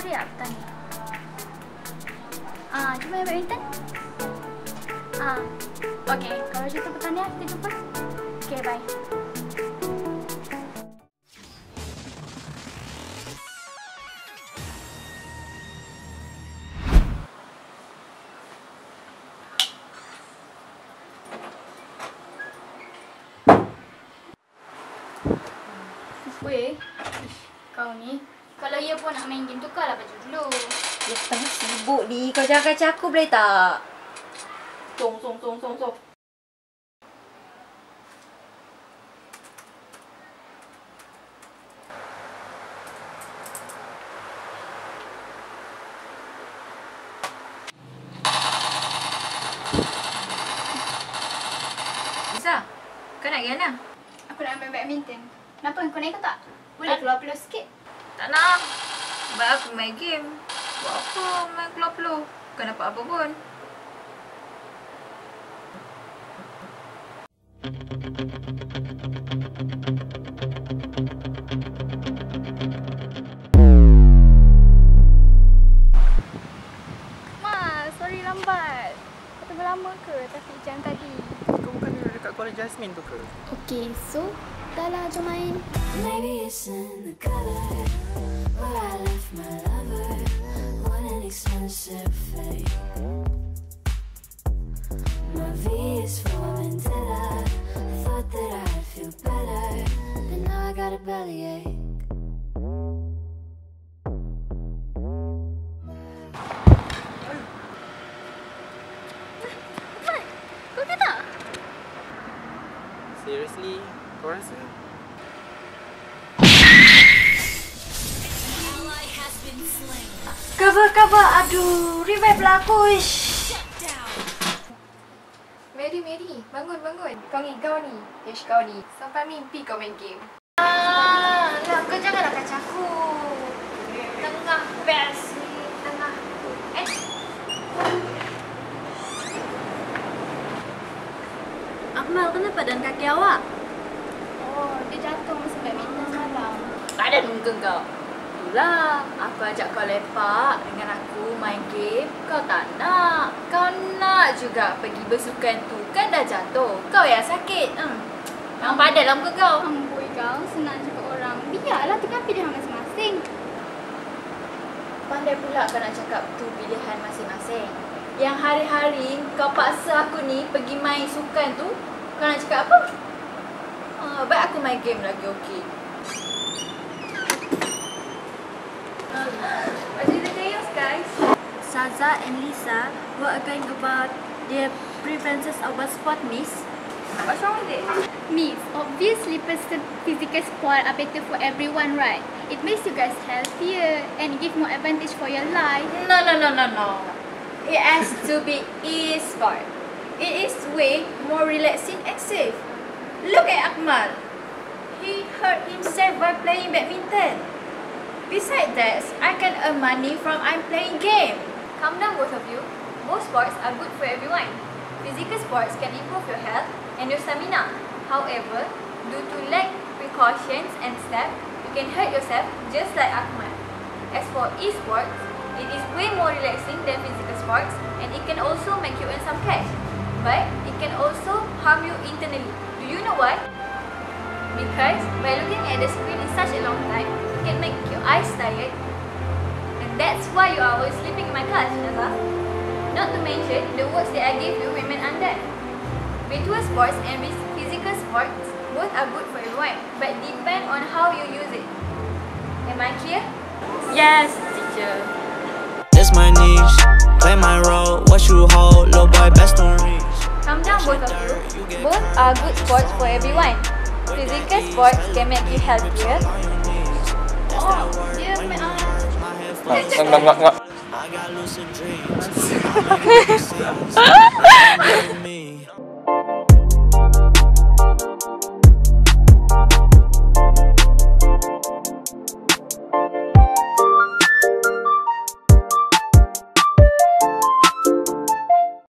kelihatan. Ah, petang ni Haa, cuma yang buat return Haa ah, Okay, kalau macam tu petang ni kita jumpa. Okay, bye. Weh, kau ni kalau ia pun nak main game tukarlah baju dulu. Dia tengah sibuk ni. Kau jangan kacau aku boleh tak? Tong, tong, tong, tong, tong. Lisa, kau nak pergi mana? Aku nak main badminton. Kenapa kau naik ke tak? Boleh keluar-keluar sikit. Tak nak. Sebab aku main game. Buat apa main keluar-keluar? Bukan dapat apa pun. Ma, sorry lambat. Kau tunggu lama ke trafik jam tadi? Kau bukan ada dekat Kuala Jasmine tu ke? Okay, so dah lah jom main. Maybe it's in the color where I left my lover. What an expensive fate. My V is for vendetta. I thought that I'd feel better, but now I got a bellyache. Apa? Seriously? Rasa? Cover, cover. Aduh, revive lah aku. Ish. Mary, Mary, bangun, bangun. Kau ni, kau ni. Ish, kau ni. Sampai mimpi kau main game. Ah, lah, kau janganlah kacau aku. Tengah best. Tengah. Eh. Akmal, kenapa dan kaki awak? Dia jatuh masa badminton semalam. Tak ada muka kau. Itulah, aku ajak kau lepak dengan aku main game. Kau tak nak. Kau nak juga pergi bersukan tu. Kan dah jatuh. Kau yang sakit. Hmm. Yang padat lah muka kau. Amboi kau, senang cakap orang. Biarlah tengah pilihan masing-masing. Pandai pula kau nak cakap tu pilihan masing-masing. Yang hari-hari kau paksa aku ni pergi main sukan tu, kau nak cakap apa? Ah, baik aku main game lagi, okey. What is the chaos, guys? Saza and Lisa were going about their preferences about sport miss. What's wrong with it? Miss, obviously physical sport are better for everyone, right? It makes you guys healthier and give more advantage for your life. No, no, no, no, no. It has to be e-sport. It is way more relaxing and safe. Look at Akmal. He hurt himself while playing badminton. Besides that, I can earn money from I'm playing game. Calm down, both of you. Both sports are good for everyone. Physical sports can improve your health and your stamina. However, due to lack precautions and steps, you can hurt yourself just like Ahmad. As for esports, it is way more relaxing than physical sports and it can also make you earn some cash. But it can also harm you internally. Do you know why? Because by looking at the screen in such a long time, it can make your eyes tired. And that's why you are always sleeping in my class, Shaza. Not to mention, the works that I gave you remain undone. Virtual sports and physical sports both are good for everyone, but depend on how you use it. Am I clear? Yes, teacher. It's my niche. Play my role. What you hold, little boy, best don't Calm down, both of you. Both are good sports for everyone. Physical sports can make you healthier. Oh, Enggak, enggak, enggak,